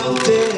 mountain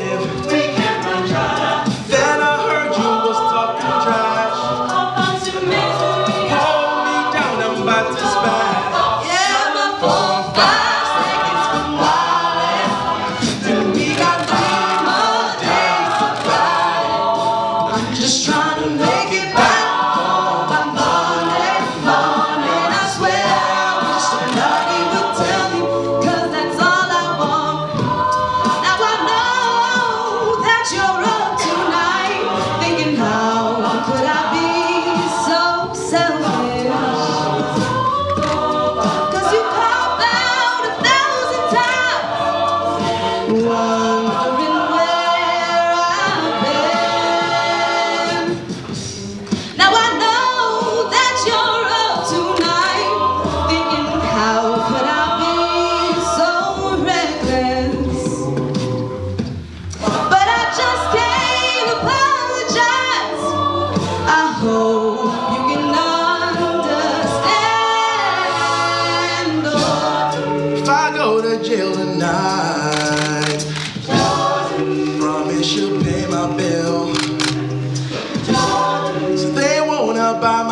night. Promise you'll pay my bill. So they won't buy my